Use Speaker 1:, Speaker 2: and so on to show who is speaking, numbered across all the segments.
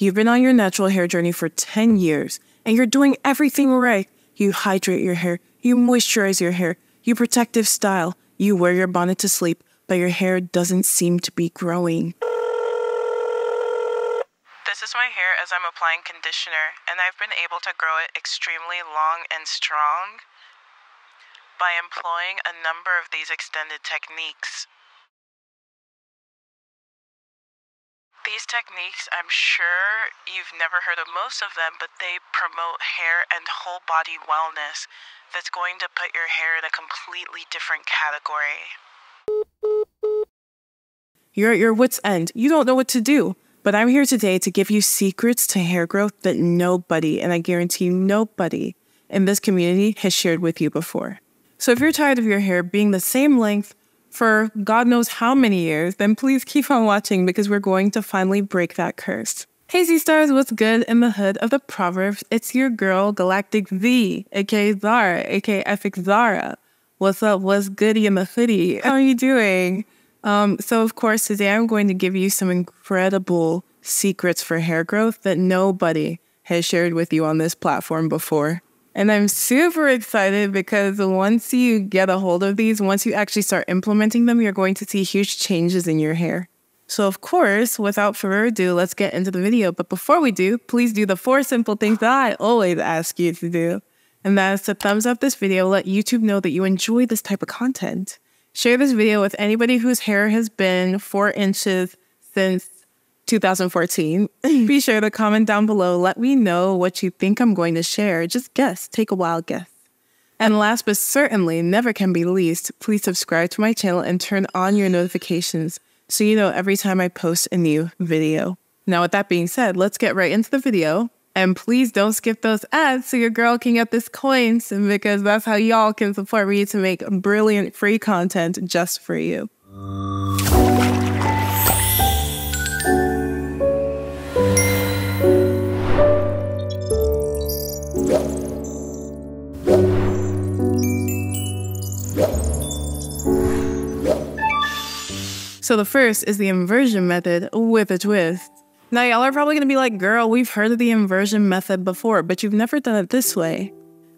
Speaker 1: You've been on your natural hair journey for 10 years and you're doing everything right. You hydrate your hair, you moisturize your hair, you protective style, you wear your bonnet to sleep, but your hair doesn't seem to be growing. This is my hair as I'm applying conditioner, and I've been able to grow it extremely long and strong by employing a number of these extended techniques. These techniques, I'm sure you've never heard of most of them, but they promote hair and whole body wellness that's going to put your hair in a completely different category. You're at your wits' end. You don't know what to do. But I'm here today to give you secrets to hair growth that nobody, and I guarantee nobody in this community has shared with you before. So if you're tired of your hair being the same length for God knows how many years, then please keep on watching because we're going to finally break that curse. Hey ZeeStarz, what's good in the hood of the Proverbs? It's your girl Galactic V, aka Zara, aka EfikZara. What's up? What's goody in the hoodie? How are you doing? Um, so of course today I'm going to give you some incredible secrets for hair growth that nobody has shared with you on this platform before. And I'm super excited because once you get a hold of these, once you actually start implementing them, you're going to see huge changes in your hair. So, of course, without further ado, let's get into the video. But before we do, please do the four simple things that I always ask you to do. And that is to thumbs up this video, let YouTube know that you enjoy this type of content. Share this video with anybody whose hair has been four inches since 2014. Be sure to comment down below. Let me know what you think I'm going to share. Just guess, take a wild guess. And last but certainly never can be least, please subscribe to my channel and turn on your notifications so you know every time I post a new video. Now, with that being said, let's get right into the video. And please don't skip those ads so your girl can get this coins because that's how y'all can support me to make brilliant free content just for you. So the first is the inversion method with a twist. Now, y'all are probably gonna be like, girl, we've heard of the inversion method before, but you've never done it this way.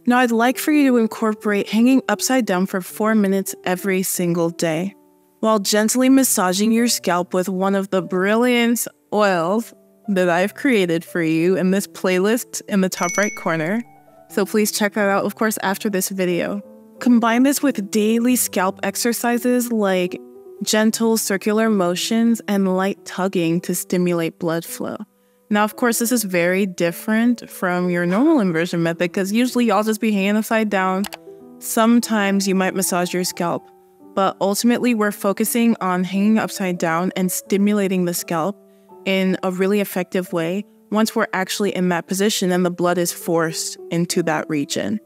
Speaker 1: Now, I'd like for you to incorporate hanging upside down for four minutes every single day while gently massaging your scalp with one of the brilliant oils that I've created for you in this playlist in the top right corner. So please check that out, of course, after this video. Combine this with daily scalp exercises like gentle circular motions, and light tugging to stimulate blood flow. Now, of course, this is very different from your normal inversion method because usually y'all just be hanging upside down. Sometimes you might massage your scalp, but ultimately we're focusing on hanging upside down and stimulating the scalp in a really effective way once we're actually in that position and the blood is forced into that region.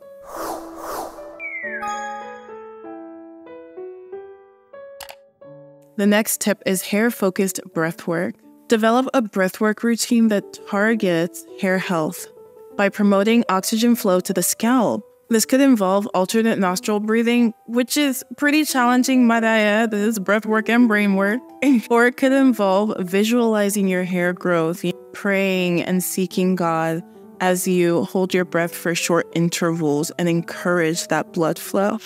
Speaker 1: The next tip is hair focused breathwork. Develop a breathwork routine that targets hair health by promoting oxygen flow to the scalp. This could involve alternate nostril breathing, which is pretty challenging, might I add. This is breathwork and brain work. or it could involve visualizing your hair growth, praying and seeking God as you hold your breath for short intervals and encourage that blood flow.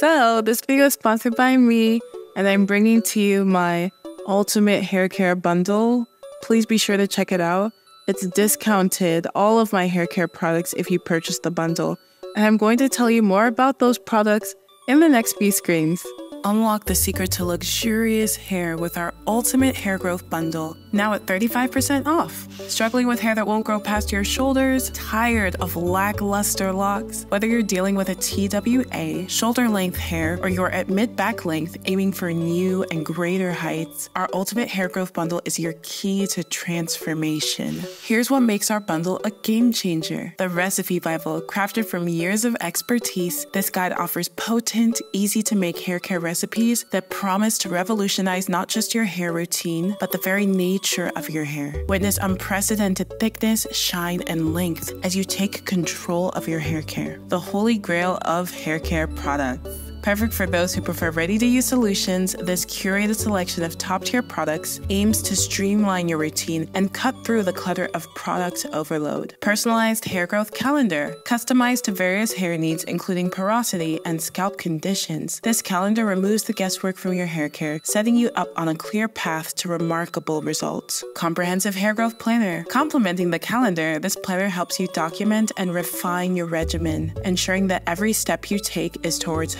Speaker 1: So, this video is sponsored by me, and I'm bringing to you my ultimate hair care bundle. Please be sure to check it out. It's discounted, all of my hair care products, if you purchase the bundle. And I'm going to tell you more about those products in the next few screens. Unlock the secret to luxurious hair with our ultimate hair growth bundle, now at 35% off. Struggling with hair that won't grow past your shoulders? Tired of lackluster locks? Whether you're dealing with a TWA, shoulder length hair, or you're at mid back length aiming for new and greater heights, our ultimate hair growth bundle is your key to transformation. Here's what makes our bundle a game changer the Recipe Bible, crafted from years of expertise. This guide offers potent, easy to make hair care recipes that promise to revolutionize not just your hair routine, but the very nature of your hair. Witness unprecedented thickness, shine, and length as you take control of your hair care. The holy grail of hair care products. Perfect for those who prefer ready to use solutions, this curated selection of top tier products aims to streamline your routine and cut through the clutter of product overload. Personalized hair growth calendar, customized to various hair needs, including porosity and scalp conditions. This calendar removes the guesswork from your hair care, setting you up on a clear path to remarkable results. Comprehensive hair growth planner. Complementing the calendar, this planner helps you document and refine your regimen, ensuring that every step you take is towards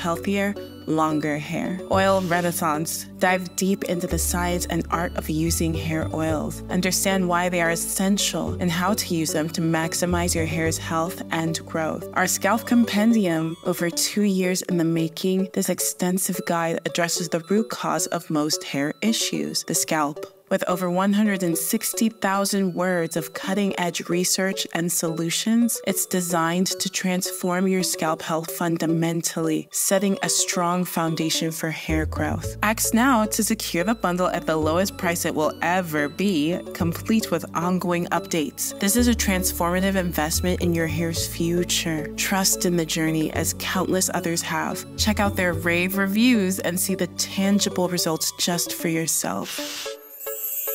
Speaker 1: longer hair. Oil Renaissance. Dive deep into the science and art of using hair oils. Understand why they are essential and how to use them to maximize your hair's health and growth. Our Scalp Compendium, over two years in the making, this extensive guide addresses the root cause of most hair issues the scalp. With over 160,000 words of cutting edge research and solutions, it's designed to transform your scalp health fundamentally, setting a strong foundation for hair growth. Act now to secure the bundle at the lowest price it will ever be, complete with ongoing updates. This is a transformative investment in your hair's future. Trust in the journey as countless others have. Check out their rave reviews and see the tangible results just for yourself.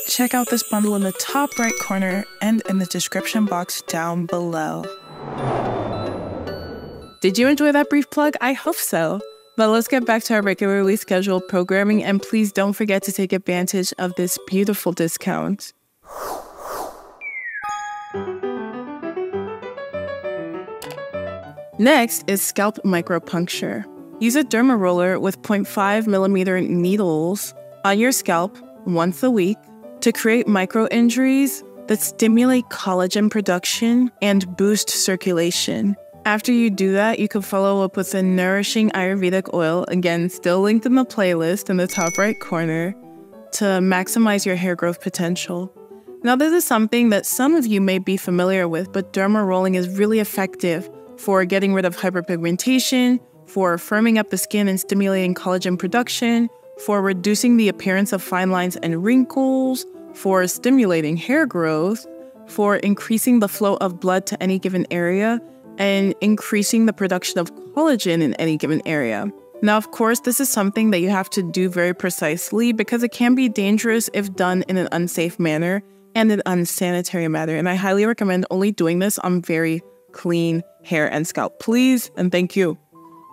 Speaker 1: Check out this bundle in the top right corner and in the description box down below. Did you enjoy that brief plug? I hope so. But let's get back to our regularly scheduled programming, and please don't forget to take advantage of this beautiful discount. Next is scalp micropuncture. Use a derma roller with 0.5 millimeter needles on your scalp once a week to create micro injuries that stimulate collagen production and boost circulation. After you do that, you can follow up with a nourishing Ayurvedic oil, again, still linked in the playlist in the top right corner, to maximize your hair growth potential. Now, this is something that some of you may be familiar with, but derma rolling is really effective for getting rid of hyperpigmentation, for firming up the skin and stimulating collagen production, for reducing the appearance of fine lines and wrinkles, for stimulating hair growth, for increasing the flow of blood to any given area, and increasing the production of collagen in any given area. Now, of course, this is something that you have to do very precisely because it can be dangerous if done in an unsafe manner and an unsanitary manner. And I highly recommend only doing this on very clean hair and scalp. Please and thank you.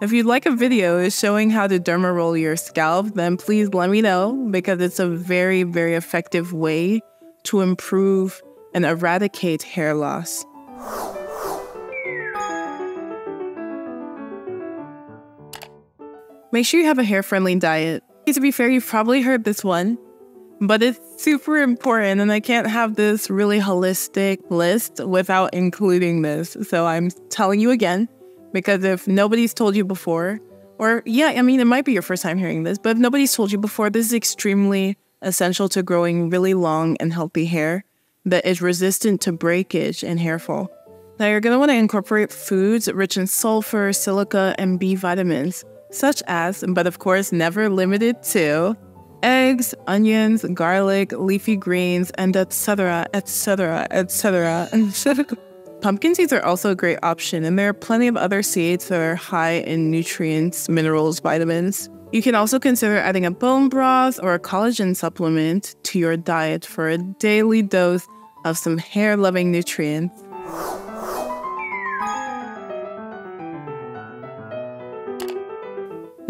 Speaker 1: If you'd like a video showing how to derma roll your scalp, then please let me know because it's a very, very effective way to improve and eradicate hair loss. Make sure you have a hair friendly diet. To be fair, you've probably heard this one, but it's super important, and I can't have this really holistic list without including this. So I'm telling you again because if nobody's told you before, or yeah, I mean, it might be your first time hearing this, but if nobody's told you before, this is extremely essential to growing really long and healthy hair that is resistant to breakage and hair fall. Now, you're going to want to incorporate foods rich in sulfur, silica, and B vitamins, such as, but of course, never limited to, eggs, onions, garlic, leafy greens, and etc., etc., etc. Pumpkin seeds are also a great option, and there are plenty of other seeds that are high in nutrients, minerals, vitamins. You can also consider adding a bone broth or a collagen supplement to your diet for a daily dose of some hair loving nutrients.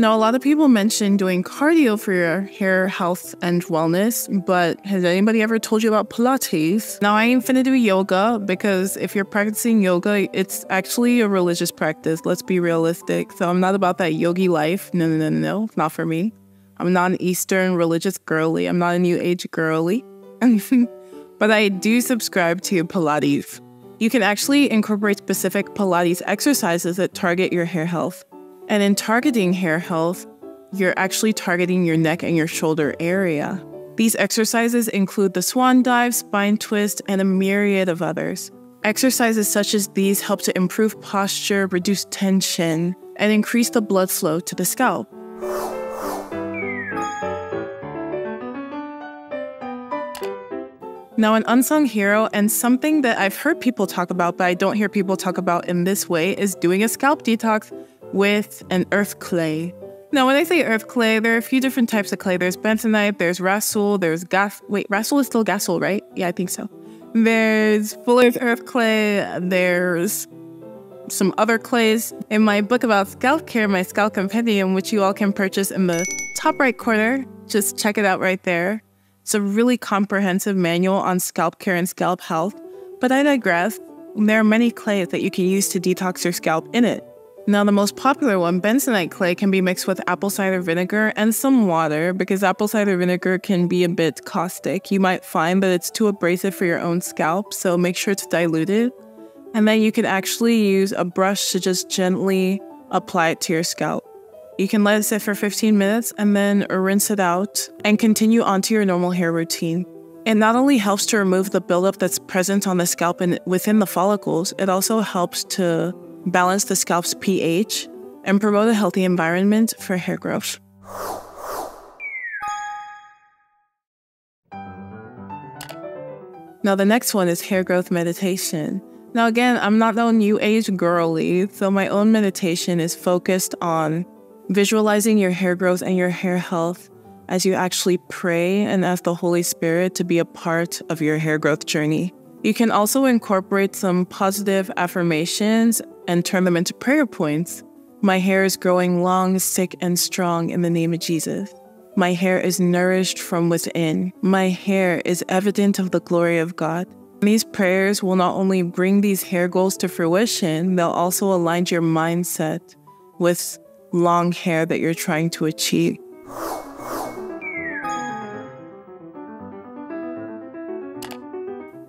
Speaker 1: Now, a lot of people mention doing cardio for your hair health and wellness, but has anybody ever told you about Pilates? Now, I ain't finna do yoga because if you're practicing yoga, it's actually a religious practice. Let's be realistic. So I'm not about that yogi life. No, no, no, no, not for me. I'm not an Eastern religious girly. I'm not a New Age girly. but I do subscribe to Pilates. You can actually incorporate specific Pilates exercises that target your hair health. And in targeting hair health, you're actually targeting your neck and your shoulder area. These exercises include the swan dive, spine twist, and a myriad of others. Exercises such as these help to improve posture, reduce tension, and increase the blood flow to the scalp. Now, an unsung hero and something that I've heard people talk about, but I don't hear people talk about in this way, is doing a scalp detox with an earth clay. Now, when I say earth clay, there are a few different types of clay. There's bentonite, there's rhassoul, there's gas. Wait, rhassoul is still ghassoul, right? Yeah, I think so. There's Fuller's earth clay. There's some other clays. In my book about scalp care, my scalp compendium, which you all can purchase in the top right corner, just check it out right there. It's a really comprehensive manual on scalp care and scalp health. But I digress. There are many clays that you can use to detox your scalp in it. Now, the most popular one, bentonite clay, can be mixed with apple cider vinegar and some water because apple cider vinegar can be a bit caustic. You might find that it's too abrasive for your own scalp, so make sure to dilute it. And then you can actually use a brush to just gently apply it to your scalp. You can let it sit for 15 minutes and then rinse it out and continue onto your normal hair routine. It not only helps to remove the buildup that's present on the scalp and within the follicles, it also helps to balance the scalp's pH, and promote a healthy environment for hair growth. Now, the next one is hair growth meditation. Now, again, I'm not no new age girly, so my own meditation is focused on visualizing your hair growth and your hair health as you actually pray and ask the Holy Spirit to be a part of your hair growth journey. You can also incorporate some positive affirmations and turn them into prayer points. My hair is growing long, thick, and strong in the name of Jesus. My hair is nourished from within. My hair is evident of the glory of God. These prayers will not only bring these hair goals to fruition, they'll also align your mindset with long hair that you're trying to achieve.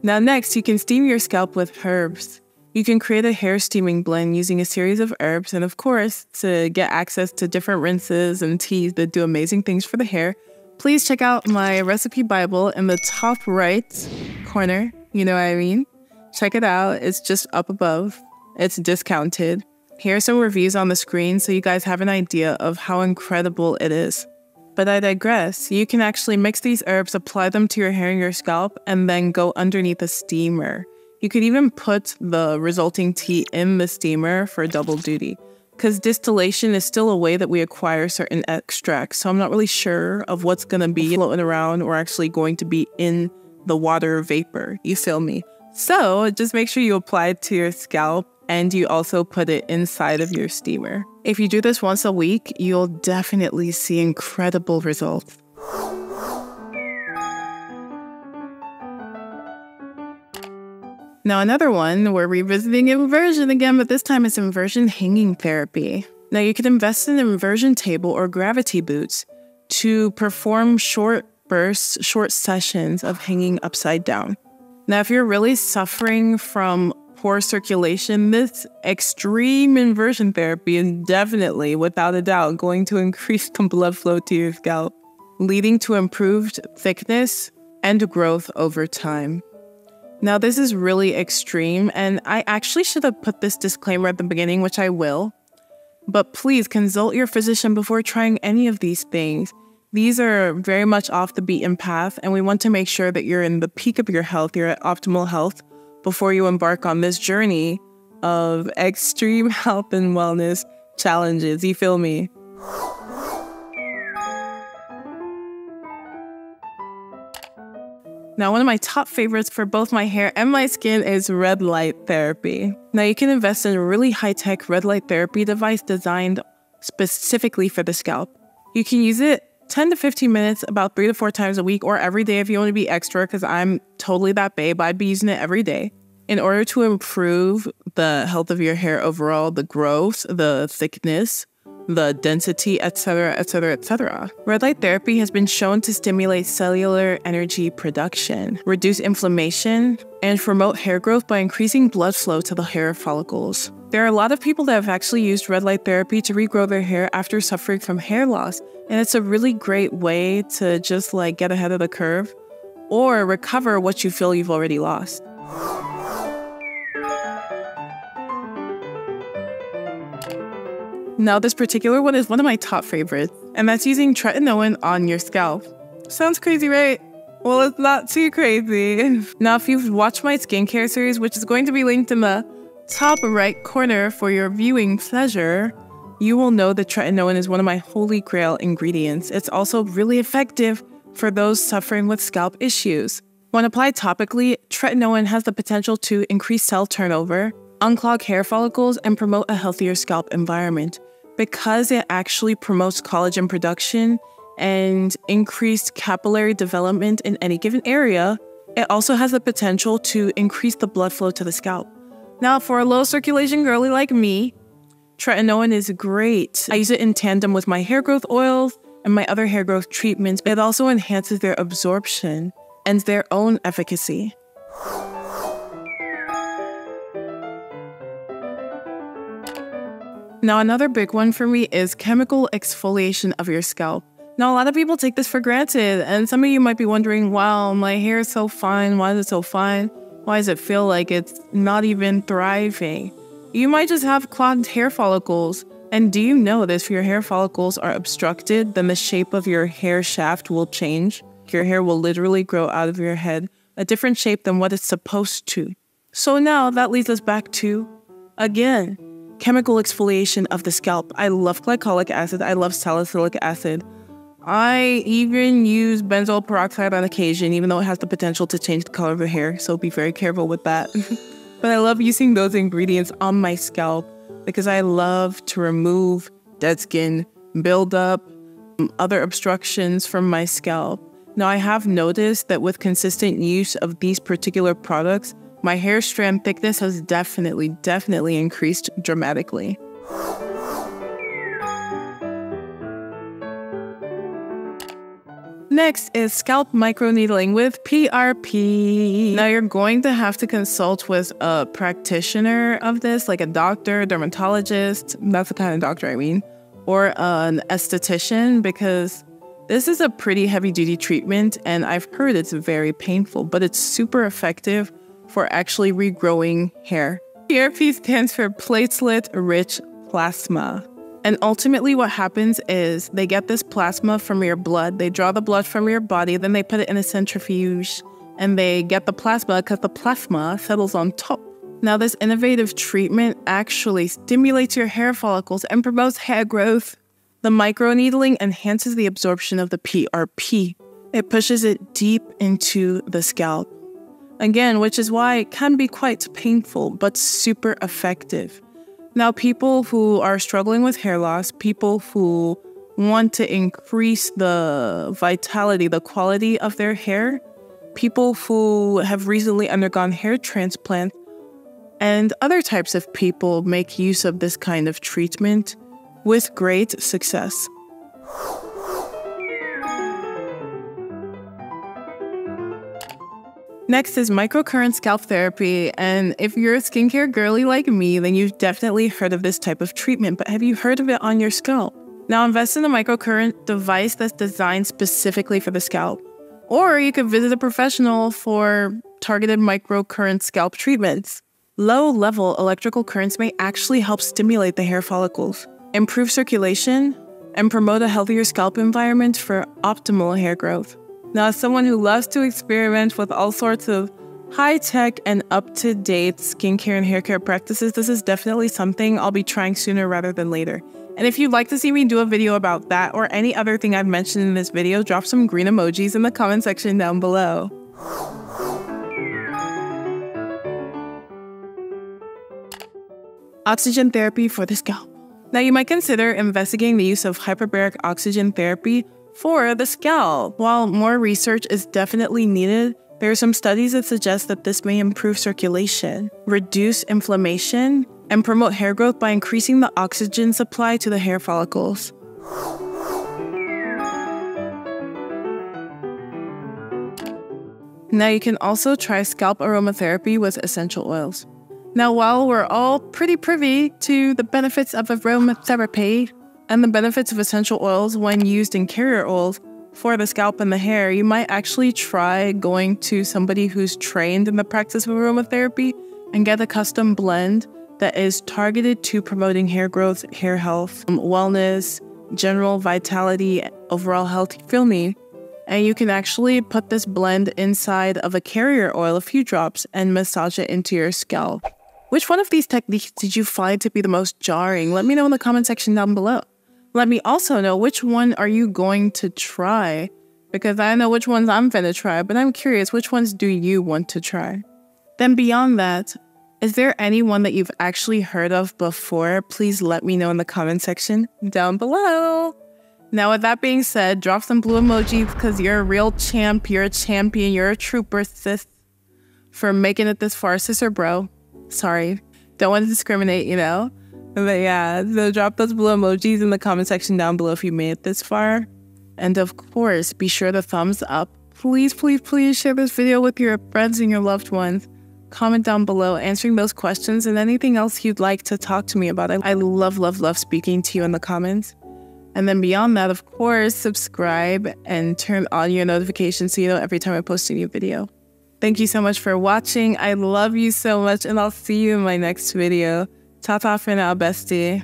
Speaker 1: Now, next, you can steam your scalp with herbs. You can create a hair steaming blend using a series of herbs, and of course, to get access to different rinses and teas that do amazing things for the hair, please check out my recipe Bible in the top right corner. You know what I mean? Check it out, it's just up above, it's discounted. Here are some reviews on the screen so you guys have an idea of how incredible it is. But I digress. You can actually mix these herbs, apply them to your hair and your scalp, and then go underneath a steamer. You could even put the resulting tea in the steamer for double duty. Because distillation is still a way that we acquire certain extracts. So I'm not really sure of what's going to be floating around or actually going to be in the water vapor. You feel me? So just make sure you apply it to your scalp and you also put it inside of your steamer. If you do this once a week, you'll definitely see incredible results. Now, another one, we're revisiting inversion again, but this time it's inversion hanging therapy. Now, you can invest in an inversion table or gravity boots to perform short bursts, short sessions of hanging upside down. Now, if you're really suffering from poor circulation, this extreme inversion therapy is definitely, without a doubt, going to increase the blood flow to your scalp, leading to improved thickness and growth over time. Now, this is really extreme, and I actually should have put this disclaimer at the beginning, which I will. But please consult your physician before trying any of these things. These are very much off the beaten path, and we want to make sure that you're in the peak of your health, you're at optimal health before you embark on this journey of extreme health and wellness challenges. You feel me? Now, one of my top favorites for both my hair and my skin is red light therapy. Now, you can invest in a really high tech red light therapy device designed specifically for the scalp. You can use it 10 to 15 minutes about three to four times a week or every day if you want to be extra, because I'm totally that babe. I'd be using it every day. In order to improve the health of your hair overall, the growth, the thickness, the density, etc., etc., etc. Red light therapy has been shown to stimulate cellular energy production, reduce inflammation, and promote hair growth by increasing blood flow to the hair follicles. There are a lot of people that have actually used red light therapy to regrow their hair after suffering from hair loss, and it's a really great way to just like get ahead of the curve or recover what you feel you've already lost. Now, this particular one is one of my top favorites, and that's using tretinoin on your scalp. Sounds crazy, right? Well, it's not too crazy. Now, if you've watched my skincare series, which is going to be linked in the top right corner for your viewing pleasure, you will know that tretinoin is one of my holy grail ingredients. It's also really effective for those suffering with scalp issues. When applied topically, tretinoin has the potential to increase cell turnover, unclog hair follicles, and promote a healthier scalp environment. Because it actually promotes collagen production and increased capillary development in any given area, it also has the potential to increase the blood flow to the scalp. Now, for a low circulation girly like me, tretinoin is great. I use it in tandem with my hair growth oils and my other hair growth treatments. It also enhances their absorption and their own efficacy. Now, another big one for me is chemical exfoliation of your scalp. Now, a lot of people take this for granted, and some of you might be wondering, wow, my hair is so fine. Why is it so fine? Why does it feel like it's not even thriving? You might just have clogged hair follicles. And do you know that if your hair follicles are obstructed, then the shape of your hair shaft will change? Your hair will literally grow out of your head a different shape than what it's supposed to. So now that leads us back to, again, chemical exfoliation of the scalp. I love glycolic acid. I love salicylic acid. I even use benzoyl peroxide on occasion, even though it has the potential to change the color of the hair. So be very careful with that. but I love using those ingredients on my scalp because I love to remove dead skin, buildup, um, other obstructions from my scalp. Now, I have noticed that with consistent use of these particular products, my hair strand thickness has definitely, definitely increased dramatically. Next is scalp microneedling with PRP. Now, you're going to have to consult with a practitioner of this, like a doctor, dermatologist, that's the kind of doctor I mean, or an esthetician, because this is a pretty heavy duty treatment, and I've heard it's very painful, but it's super effective for actually regrowing hair. PRP stands for platelet rich plasma. And ultimately, what happens is they get this plasma from your blood. They draw the blood from your body, then they put it in a centrifuge and they get the plasma because the plasma settles on top. Now, this innovative treatment actually stimulates your hair follicles and promotes hair growth. The microneedling enhances the absorption of the PRP. It pushes it deep into the scalp. Again, which is why it can be quite painful but super effective. Now, people who are struggling with hair loss, people who want to increase the vitality, the quality of their hair, people who have recently undergone hair transplant, and other types of people make use of this kind of treatment with great success. Next is microcurrent scalp therapy. And if you're a skincare girly like me, then you've definitely heard of this type of treatment, but have you heard of it on your scalp? Now, invest in a microcurrent device that's designed specifically for the scalp. Or you could visit a professional for targeted microcurrent scalp treatments. Low level electrical currents may actually help stimulate the hair follicles, improve circulation, and promote a healthier scalp environment for optimal hair growth. Now, as someone who loves to experiment with all sorts of high tech and up to date skincare and hair care practices, this is definitely something I'll be trying sooner rather than later. And if you'd like to see me do a video about that or any other thing I've mentioned in this video, drop some green emojis in the comment section down below. Oxygen therapy for the scalp. Now, you might consider investigating the use of hyperbaric oxygen therapy for the scalp. While more research is definitely needed, there are some studies that suggest that this may improve circulation, reduce inflammation, and promote hair growth by increasing the oxygen supply to the hair follicles. Now, you can also try scalp aromatherapy with essential oils. Now, while we're all pretty privy to the benefits of aromatherapy, and the benefits of essential oils when used in carrier oils for the scalp and the hair, you might actually try going to somebody who's trained in the practice of aromatherapy and get a custom blend that is targeted to promoting hair growth, hair health, um, wellness, general vitality, overall health. Feel me? And you can actually put this blend inside of a carrier oil, a few drops, and massage it into your scalp. Which one of these techniques did you find to be the most jarring? Let me know in the comment section down below. Let me also know which one are you going to try? Because I know which ones I'm gonna try, but I'm curious, which ones do you want to try? Then beyond that, is there anyone that you've actually heard of before? Please let me know in the comment section down below. Now, with that being said, drop some blue emojis because you're a real champ, you're a champion, you're a trooper, sis, for making it this far, sis or bro. Sorry, don't want to discriminate, you know? But yeah, so drop those blue emojis in the comment section down below if you made it this far. And of course, be sure to thumbs up. Please, please, please share this video with your friends and your loved ones. Comment down below answering those questions and anything else you'd like to talk to me about. I, love, love, love speaking to you in the comments. And then beyond that, of course, subscribe and turn on your notifications so you know every time I post a new video. Thank you so much for watching. I love you so much, and I'll see you in my next video. Ta ta for now, bestie.